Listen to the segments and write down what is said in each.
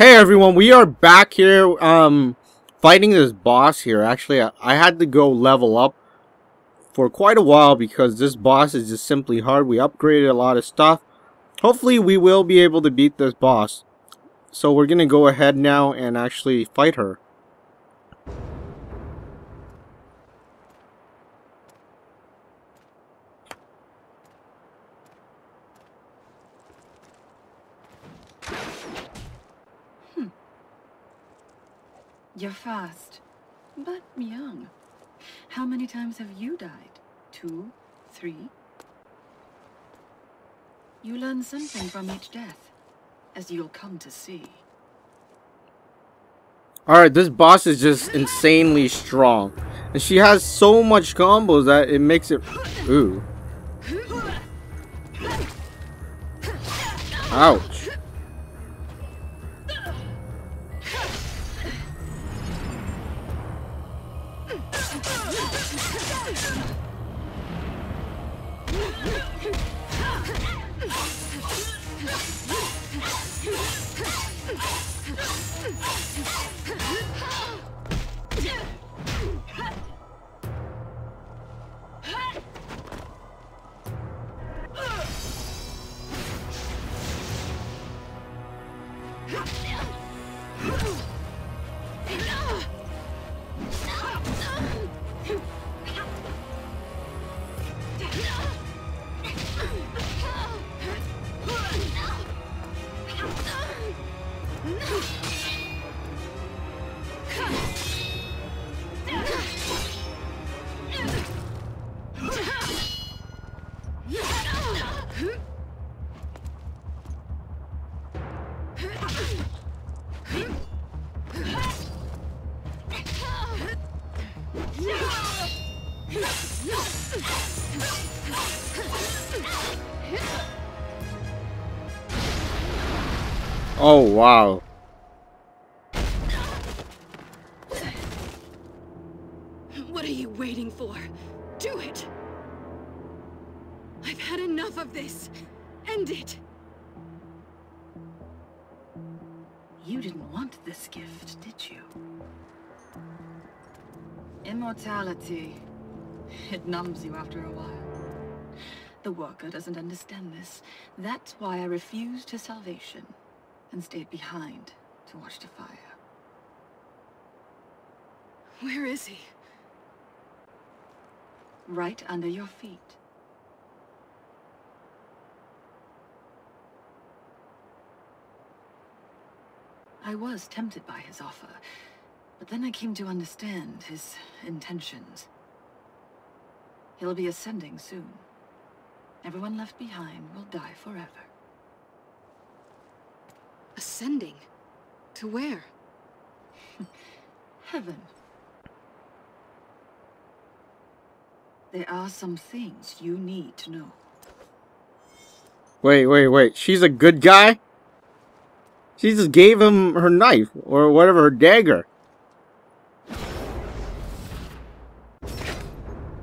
Hey everyone, we are back here, um, fighting this boss here. Actually, I, I had to go level up for quite a while because this boss is just simply hard. We upgraded a lot of stuff. Hopefully we will be able to beat this boss. So we're gonna go ahead now and actually fight her. You're fast, but young. How many times have you died? Two? Three? You learn something from each death, as you'll come to see. Alright, this boss is just insanely strong. And she has so much combos that it makes it... Ooh. Ouch. Let's go. Oh, wow. What are you waiting for? Do it! I've had enough of this. End it! You didn't want this gift, did you? Immortality. It numbs you after a while. The worker doesn't understand this. That's why I refused his salvation and stayed behind to watch the fire. Where is he? Right under your feet. I was tempted by his offer, but then I came to understand his intentions. He'll be ascending soon. Everyone left behind will die forever. Ascending? To where? Heaven. There are some things you need to know. Wait, wait, wait. She's a good guy? She just gave him her knife, or whatever, her dagger.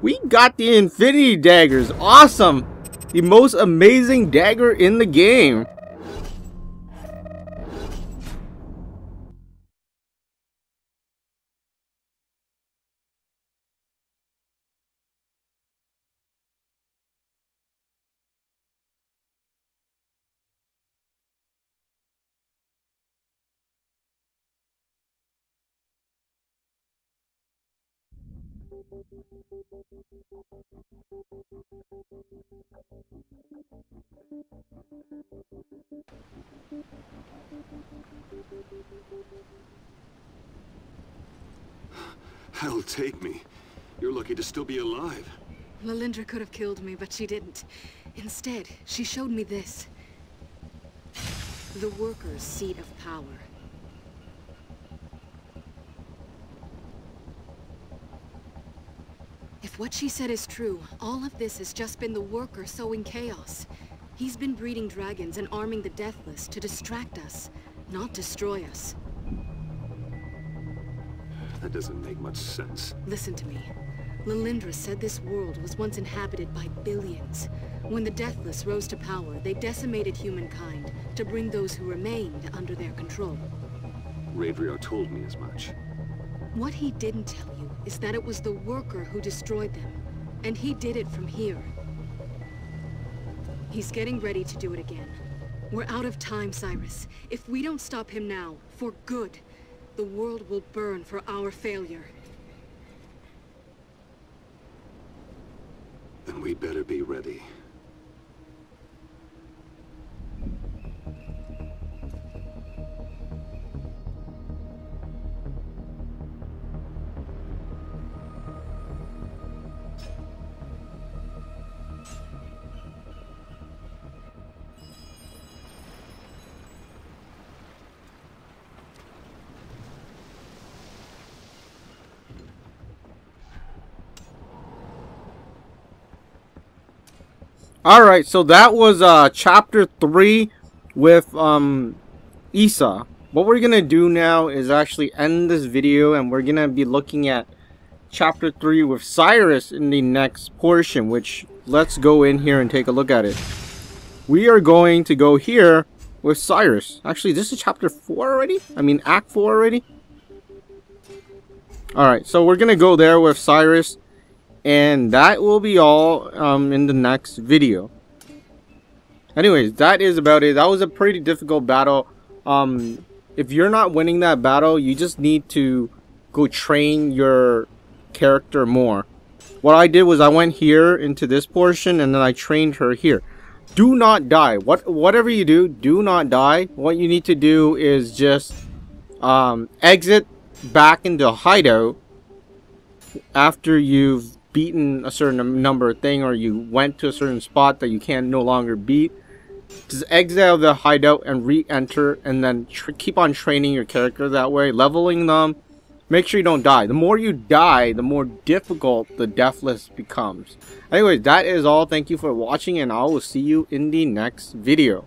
We got the Infinity Daggers. Awesome! The most amazing dagger in the game. Hell take me. You're lucky to still be alive. Lelindre could have killed me, but she didn't. Instead, she showed me this. The Worker's seat of power. If what she said is true, all of this has just been the Worker sowing chaos. He's been breeding dragons and arming the Deathless to distract us, not destroy us. That doesn't make much sense. Listen to me. Lelindre said this world was once inhabited by billions. When the Deathless rose to power, they decimated humankind to bring those who remained under their control. Raidriar told me as much. What he didn't tell you is that it was the worker who destroyed them. And he did it from here. He's getting ready to do it again. We're out of time, Siris. If we don't stop him now, for good, the world will burn for our failure. Then we better be ready. Alright, so that was uh, chapter 3 with um, Isa. What we're to do now is actually end this video and we're to be looking at chapter 3 with Siris in the next portion, which let's go in here and take a look at it. We are going to go here with Siris. Actually, this is chapter 4 already? I mean, act 4 already? Alright, so we're to go there with Siris and that will be all um, in the next video. Anyways that is about it. That was a pretty difficult battle. Um, if you're not winning that battle you just need to go train your character more. What I did was I went here into this portion and then I trained her here. Do not die. What whatever you do do not die. What you need to do is just um, exit back into hideout after you've beaten a certain number of thing or you went to a certain spot that you can no longer beat just of the hideout and re-enter and then keep on training your character that way leveling them. Make sure you don't die. The more you die the more difficult the death list becomes. Anyways that is all. Thank you for watching and i will see you in the next video